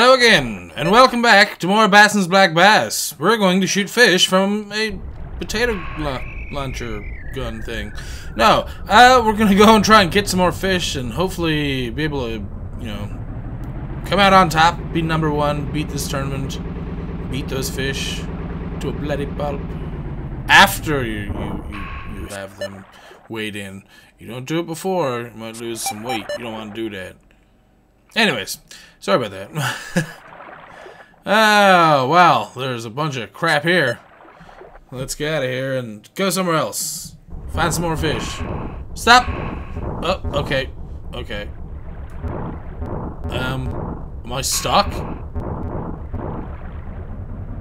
Hello again, and welcome back to more Bassin's Black Bass. We're going to shoot fish from a potato la- launcher gun thing. No, uh, we're gonna go and try and get some more fish, and hopefully be able to, you know, come out on top, be number one, beat this tournament, beat those fish to a bloody pulp. After you you, you, you have them weighed in, you don't do it before. You might lose some weight. You don't want to do that. Anyways, sorry about that. oh, well, there's a bunch of crap here. Let's get out of here and go somewhere else. Find some more fish. Stop! Oh, okay. Okay. Um, am I stuck?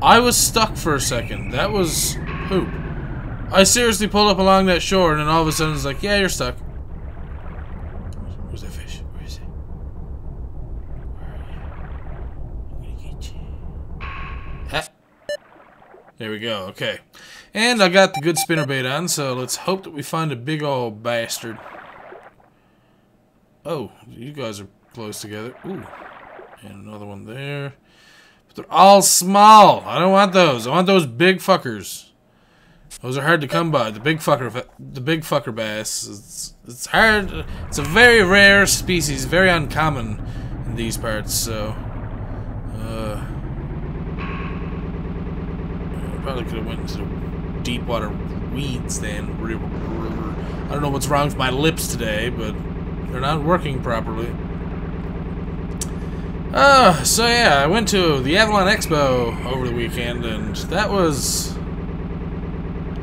I was stuck for a second. That was poop. I seriously pulled up along that shore and then all of a sudden it's like, yeah, you're stuck. Where's that fish? Where is it? Ah. There we go, okay. And I got the good spinner bait on, so let's hope that we find a big old bastard. Oh, you guys are close together. Ooh. And another one there. But they're all small. I don't want those. I want those big fuckers. Those are hard to come by. The big fucker, the big fucker bass. It's, it's hard. It's a very rare species, very uncommon in these parts. So, uh, I probably could have went into deep water weeds then. I don't know what's wrong with my lips today, but they're not working properly. Uh, so yeah, I went to the Avalon Expo over the weekend, and that was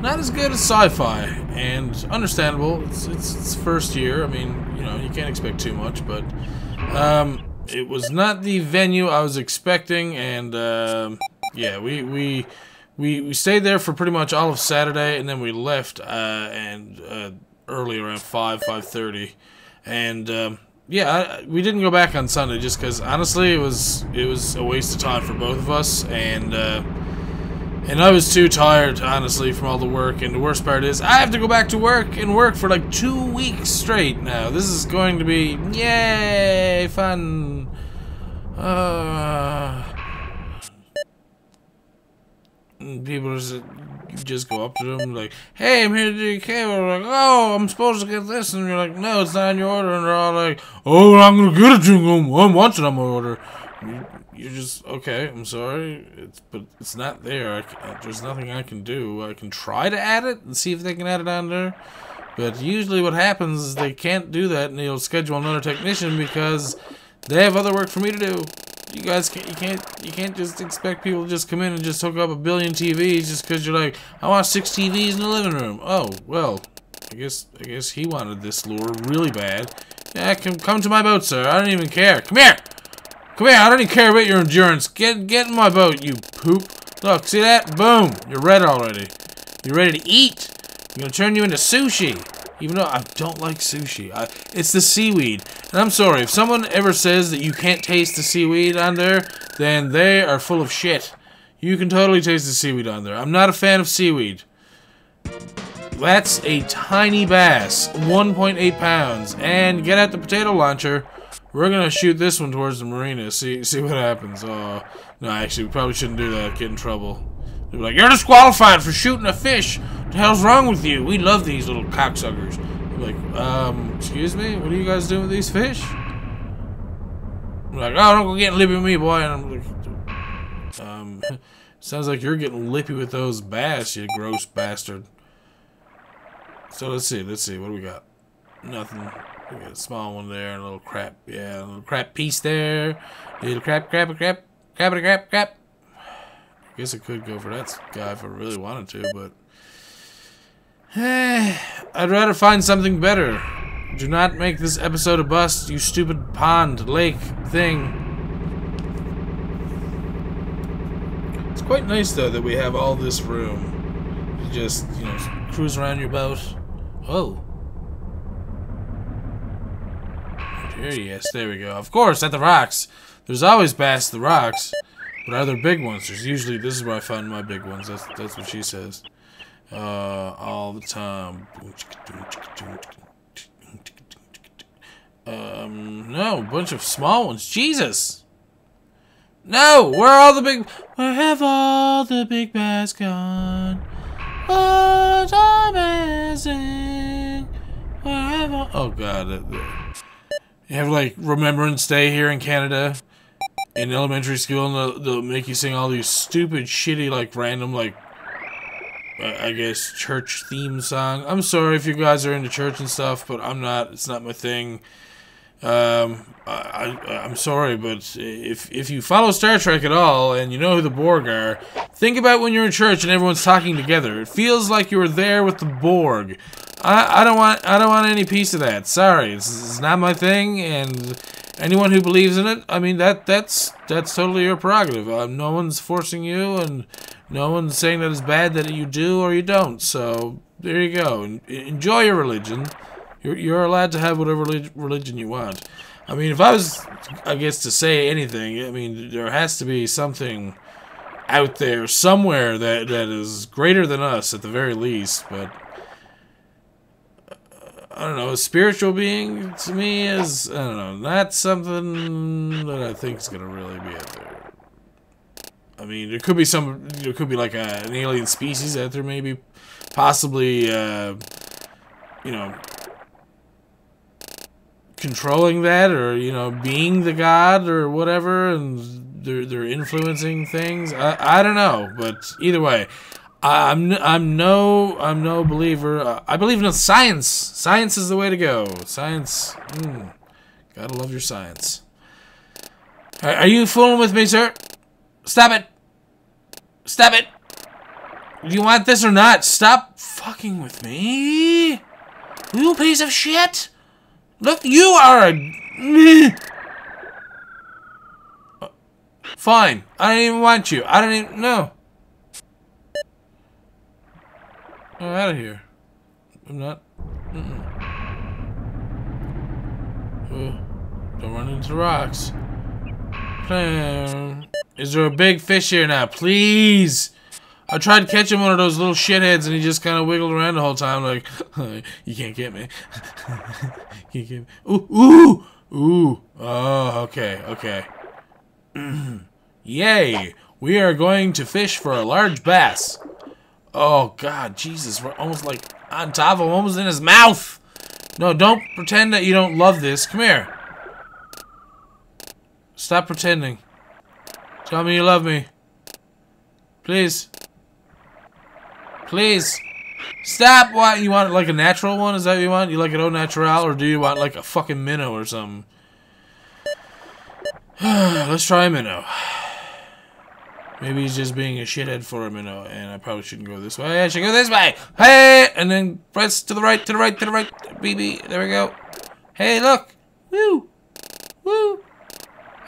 not as good as sci-fi, and understandable. It's, it's its first year. I mean, you know, you can't expect too much, but um, it was not the venue I was expecting, and um, yeah, we we we we stayed there for pretty much all of Saturday, and then we left uh, and uh, early around five five thirty, and. Um, yeah, I, we didn't go back on Sunday just because honestly it was it was a waste of time for both of us, and uh, and I was too tired honestly from all the work. And the worst part is I have to go back to work and work for like two weeks straight now. This is going to be yay fun. Uh, people just just go up to them like, "Hey, I'm here to do your cable." Like, "Oh, I'm supposed to get this," and you're like, "No, it's not on your order." And they're all like, "Oh, I'm gonna get it you. I'm it on my order." You, you're just okay. I'm sorry, it's but it's not there. Can, there's nothing I can do. I can try to add it and see if they can add it on there. But usually, what happens is they can't do that, and they'll schedule another technician because they have other work for me to do you guys can't you can't you can't just expect people to just come in and just hook up a billion TVs just because you're like I want six TVs in the living room. Oh well, I guess I guess he wanted this lure really bad. Yeah, come come to my boat, sir. I don't even care. Come here, come here. I don't even care about your endurance. Get get in my boat, you poop. Look, see that? Boom. You're red already. You're ready to eat. I'm gonna turn you into sushi. Even though I don't like sushi. I, it's the seaweed. And I'm sorry, if someone ever says that you can't taste the seaweed on there, then they are full of shit. You can totally taste the seaweed on there. I'm not a fan of seaweed. That's a tiny bass, 1.8 pounds. And get out the potato launcher. We're gonna shoot this one towards the marina. See see what happens. Oh, no, actually, we probably shouldn't do that. Get in trouble. They're like, you're disqualified for shooting a fish. What the hell's wrong with you? We love these little cocksuckers. Like, um, excuse me? What are you guys doing with these fish? Like, oh, don't go getting lippy with me, boy. And I'm like, um, sounds like you're getting lippy with those bass, you gross bastard. So let's see, let's see, what do we got? Nothing. We got a small one there, a little crap. Yeah, a little crap piece there. A Little crap, crap, crap, crap, crap, crap. I guess I could go for that guy if I really wanted to, but... I'd rather find something better. Do not make this episode a bust, you stupid pond, lake, thing. It's quite nice, though, that we have all this room. You just, you know, cruise around your boat. Oh. here. Yes, there we go. Of course, at the rocks. There's always bass the rocks. But are there big ones? There's usually, this is where I find my big ones. That's, that's what she says. Uh, all the time. Um, no, a bunch of small ones. Jesus! No, where are all the big... Where have all the big bass gone? What amazing? Where have all... Oh, God. uh, uh, You have, like, Remembrance Day here in Canada. In elementary school, and they'll, they'll make you sing all these stupid, shitty, like, random, like, I guess, church theme song. I'm sorry if you guys are into church and stuff, but I'm not. It's not my thing. Um, I, I, I'm sorry, but if if you follow Star Trek at all and you know who the Borg are, think about when you're in church and everyone's talking together. It feels like you were there with the Borg. I, I don't want I don't want any piece of that. Sorry, it's, it's not my thing. And anyone who believes in it, I mean that that's that's totally your prerogative. Uh, no one's forcing you, and no one's saying that it's bad that you do or you don't. So there you go. En- enjoy your religion. You're, you're allowed to have whatever relig- religion you want. I mean, if I was, I guess, to say anything, I mean, there has to be something out there somewhere that, that is greater than us at the very least. But I don't know, a spiritual being to me is, I don't know, not something that I think is going to really be out there. I mean, there could be some, there could be like a, an alien species out there, maybe, possibly, uh, you know, controlling that or you know being the god or whatever and they're they're influencing things i, I don't know but either way i'm i'm no i'm no believer uh, i believe in science science is the way to go science mm, gotta love your science are, are you fooling with me sir stop it stop it do you want this or not stop fucking with me you piece of shit Look, you are a. Fine. I don't even want you. I don't even. No. I'm out of here. I'm not. Mm-mm. Oh, don't run into rocks. Is there a big fish here now? Please. I tried catching one of those little shitheads and he just kind of wiggled around the whole time like, you can't get me. you can't get me. Ooh, ooh, ooh. Oh, okay, okay. Yay! We are going to fish for a large bass. Oh, God, Jesus, we're almost like on top of him, almost in his mouth. No, don't pretend that you don't love this. Come here. Stop pretending. Tell me you love me. Please. Please. Stop. What? You want like a natural one? Is that what you want? You like an au natural? Or do you want like a fucking minnow or something? Let's try a minnow. Maybe he's just being a shithead for a minnow, and I probably shouldn't go this way. I should go this way. Hey! And then press to the right, to the right, to the right. BB. There we go. Hey, look. Woo. Woo.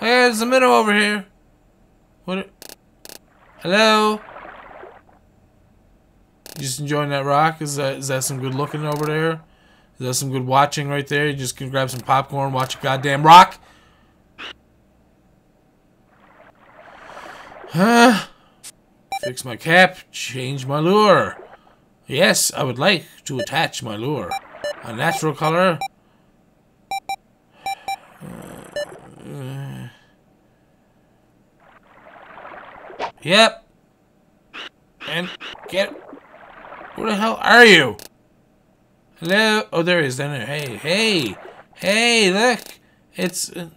Hey, there's a minnow over here. What? Hello? Just enjoying that rock? Is that is that some good looking over there? Is that some good watching right there? You just can grab some popcorn, watch a goddamn rock. Huh? Fix my cap, change my lure. Yes, I would like to attach my lure. A natural color. Yep. And get. Where the hell are you? Hello? Oh, there he is. Hey, hey, hey! Look, it's. Uh,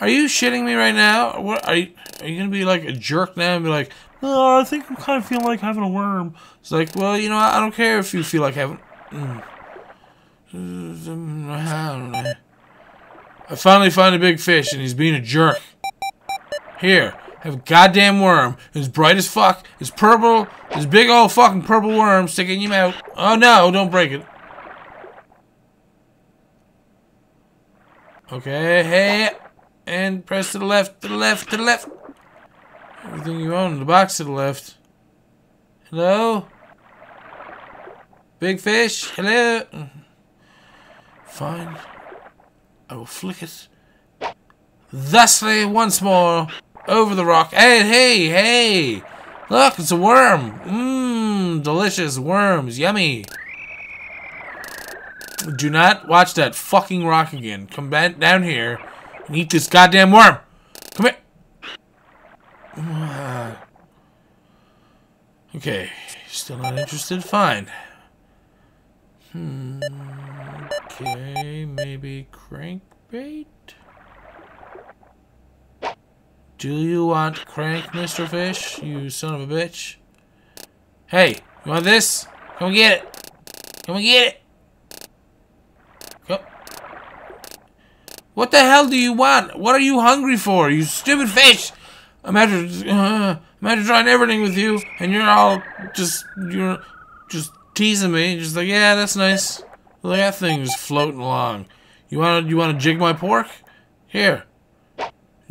are you shitting me right now? What are you? Are you gonna be like a jerk now and be like, "Oh, I think I'm kind of feeling like having a worm." It's like, well, you know, I don't care if you feel like having. Mm. I. Finally find a big fish and he's being a jerk. Here, have a goddamn worm. It's bright as fuck. It's purple. This big old fucking purple worm sticking in your mouth. Oh no, don't break it. Okay, hey. And press to the left, to the left, to the left. Everything you own in the box to the left. Hello? Big fish? Hello? Fine. I will flick it thusly once more over the rock. Hey, hey, hey! Look, it's a worm. Mmm, delicious worms. Yummy. Do not watch that fucking rock again. Come back down here eat this goddamn worm. Come here. Okay, still not interested? Fine. Hmm. Okay, maybe crankbait? Do you want crank, Mr. Fish? You son of a bitch. Hey, you want this? Come get it. Come get it. What the hell do you want? What are you hungry for, you stupid fish? I'm after, uh, trying everything with you, and you're all just, you're just teasing me. Just like, yeah, that's nice. Look at that thing just floating along. You want to, you want to jig my pork? Here.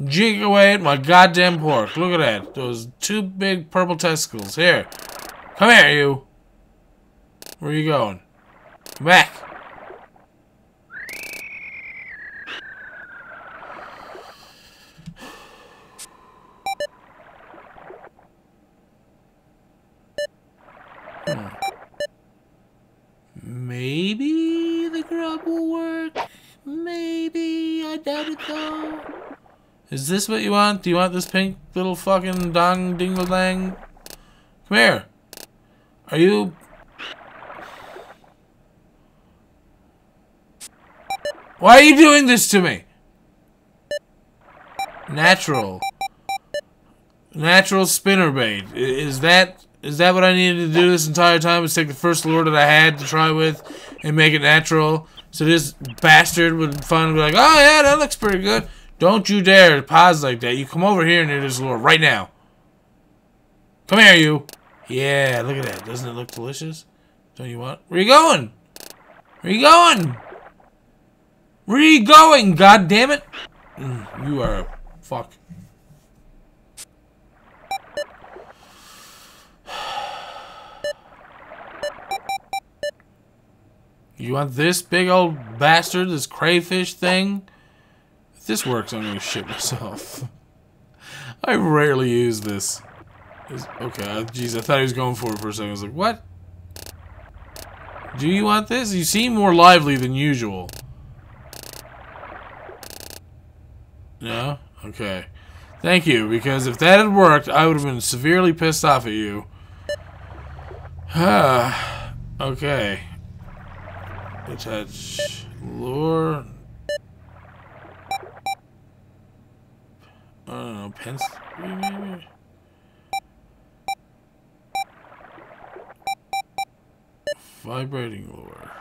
Jig away at my goddamn pork. Look at that. Those two big purple testicles. Here. Come here, you. Where are you going? Come back. Hmm. Maybe the grub will work. Maybe. I doubt it though. Is this what you want? Do you want this pink little fucking dong dingle dang? Come here. Are you. Why are you doing this to me? Natural. Natural spinner bait. Is that is that what I needed to do this entire time? Is take the first lure that I had to try with and make it natural? So this bastard would finally be like, oh yeah, that looks pretty good. Don't you dare pause like that. You come over here and this lure right now. Come here, you. Yeah, look at that. Doesn't it look delicious? Don't you want? Where you going? Where you going? Where you going? God damn it! Mm, you are a fuck. You want this big old bastard, this crayfish thing? This works, I'm gonna shit myself. I rarely use this. Is- Okay, jeez, I thought he was going for it for a second. I was like, what? Do you want this? You seem more lively than usual. No? Okay. Thank you, because if that had worked, I would have been severely pissed off at you. okay. Attach lure. Pencil? Vibrating lure.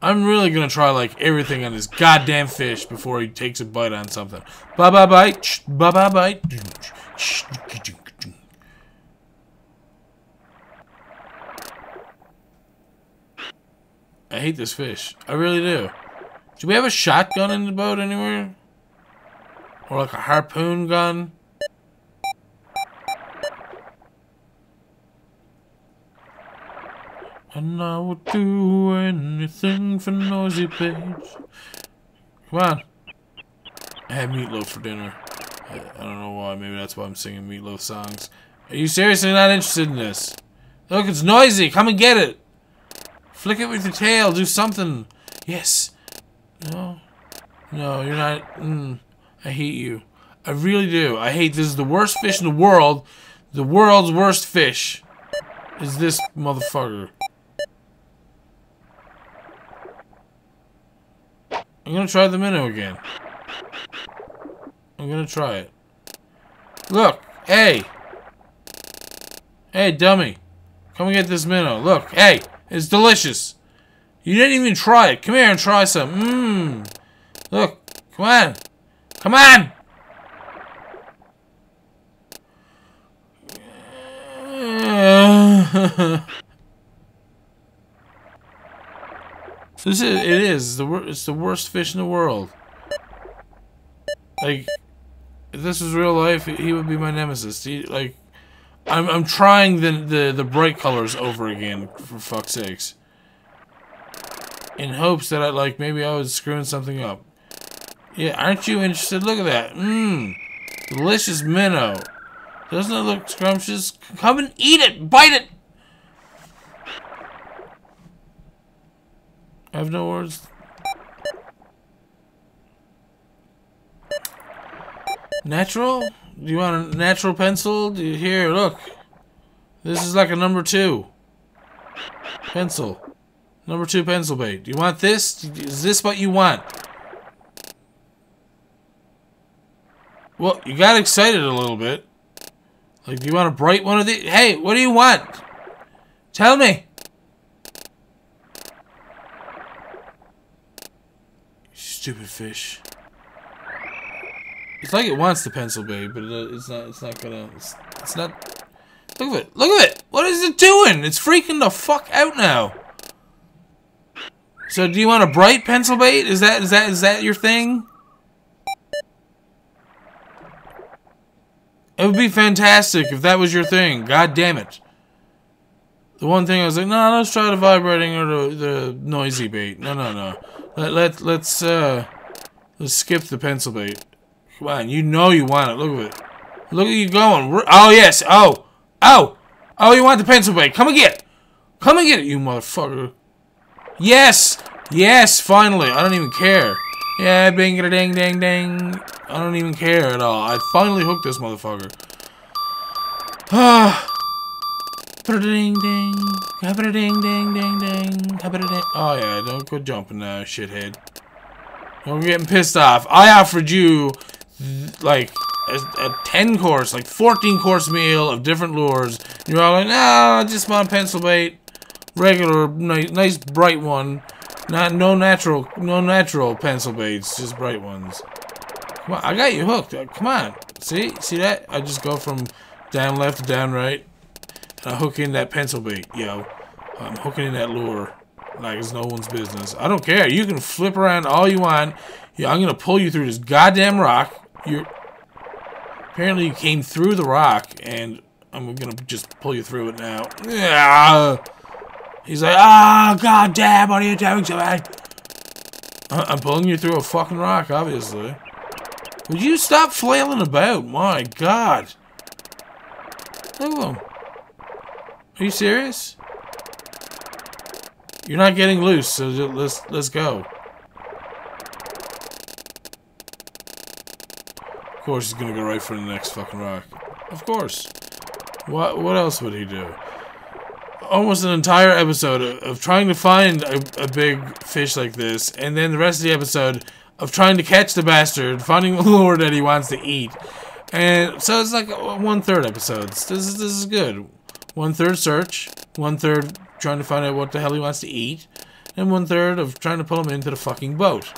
I'm really gonna try like everything on this goddamn fish before he takes a bite on something. Bye bye bite. Bye bye bite. I hate this fish. I really do. Do we have a shotgun in the boat anywhere? Or like a harpoon gun? And I would do anything for Noisy Page. Come on. I had meatloaf for dinner. I, I don't know why. Maybe that's why I'm singing meatloaf songs. Are you seriously not interested in this? Look, it's noisy. Come and get it. Flick it with your tail. Do something. Yes. No. No, you're not. Mm, I hate you. I really do. I hate this is the worst fish in the world. The world's worst fish is this motherfucker. I'm gonna try the minnow again. I'm gonna try it. Look, hey, hey, dummy, come and get this minnow. Look, hey, it's delicious. You didn't even try it. Come here and try some. Mmm. Look, come on, come on. This is it is the it's the worst fish in the world. Like, if this was real life, he would be my nemesis. He, like, I'm I'm trying the the the bright colors over again for fuck's sakes. in hopes that I like maybe I was screwing something up. Yeah, aren't you interested? Look at that. Mmm. Delicious minnow. Doesn't it look scrumptious? Come and eat it! Bite it! I have no words. Natural? Do you want a natural pencil? Do you here? Look. This is like a number two. Pencil. Number two pencil bait. Do you want this? Is this what you want? Well, you got excited a little bit. Like, do you want a bright one of these? Hey, what do you want? Tell me. Stupid fish. It's like it wants the pencil bait, but it, it's not. It's not gonna. It's, it's not. Look at it. Look at it. What is it doing? It's freaking the fuck out now. So, do you want a bright pencil bait? Is that is that is that your thing? It would be fantastic if that was your thing. God damn it. The one thing I was like, no, let's try the vibrating or the, the noisy bait. No, no, no. Let, let, let's, uh, let's skip the pencil bait. Come on, you know you want it. Look at it. Look at you going. Oh, yes. Oh. Oh. Oh, you want the pencil bait. Come and get it. Come and get it, you motherfucker. Yes. Yes, finally. I don't even care. Yeah, bing a ding ding ding. I don't even care at all. I finally hooked this motherfucker. Ah. ding ding. ding ding ding ding. ding. Oh yeah, don't go jumping now, shithead. Don't getting pissed off. I offered you like a, a 10 course, like 14 course meal of different lures. You're all like, no, I just want pencil bait. Regular, nice, nice bright one. Not no natural, no natural pencil baits, just bright ones. Come on, I got you hooked. Uh, come on. See? See that? I just go from down left to down right. And I hook in that pencil bait, yo. I'm hooking in that lure. Like it's no one's business. I don't care. You can flip around all you want. Yeah, I'm gonna pull you through this goddamn rock. You're apparently you came through the rock, and I'm gonna just pull you through it now. Yeah. He's like, ah, oh, goddamn, what are you doing to me? I'm pulling you through a fucking rock, obviously. Would you stop flailing about? My God. Look at. Are you serious? You're not getting loose, so let's let's go. Of course, he's gonna go right for the next fucking rock. Of course. What what else would he do? Almost an entire episode of, of trying to find a, a big fish like this, and then the rest of the episode of trying to catch the bastard, finding the lure that he wants to eat. And so it's like one third episodes. This is this is good. One third search, one third trying to find out what the hell he wants to eat, and one third of trying to pull him into the fucking boat.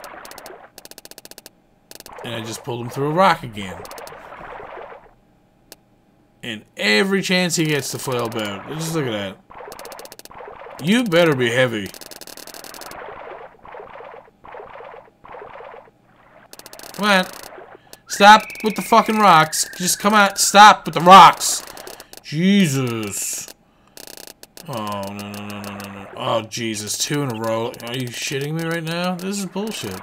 And I just pulled him through a rock again. And every chance he gets to flail about. Just look at that. You better be heavy. On. Stop with the fucking rocks. Just come on. Stop with the rocks. Jesus. Oh, no, no, no, no, no, no. Oh, Jesus. Two in a row. Are you shitting me right now? This is bullshit.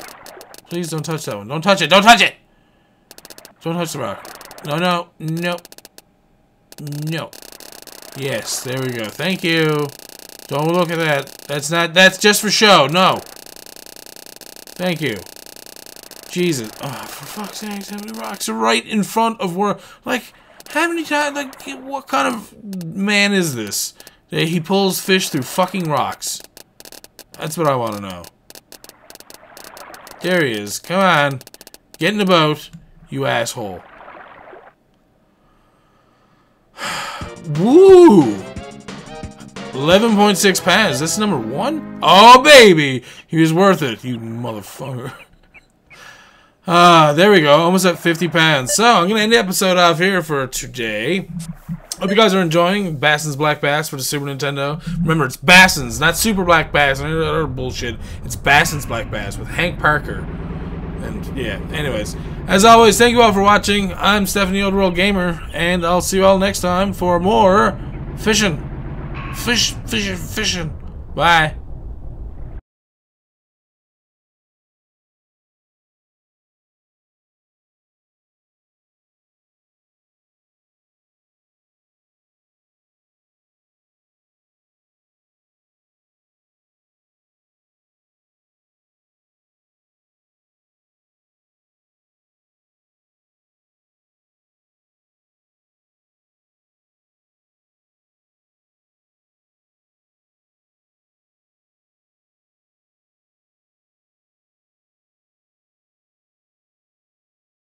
Please don't touch that one. Don't touch it. Don't touch it! Don't touch the rock. No, no. No. No. Yes, there we go. Thank you. Don't look at that. That's not, that's just for show. No. Thank you. Jesus. Oh, for fuck's sake, how many rocks are right in front of where... Like, how many times... Like, what kind of man is this? He pulls fish through fucking rocks. That's what I want to know. There he is. Come on. Get in the boat, you asshole. Woo! 11.6 pounds. That's number one? Oh, baby! He was worth it, you motherfucker. Ah, there we go. Almost at 50 pounds. So, I'm going to end the episode off here for today. Hope you guys are enjoying Bassin's Black Bass for the Super Nintendo. Remember, it's Bassin's, not Super Black Bass and other bullshit. It's Bassin's Black Bass with Hank Parker. And, yeah, anyways. As always, thank you all for watching. I'm Stephanie Old World Gamer, and I'll see you all next time for more fishing. Fish, fishing, fishing. Bye.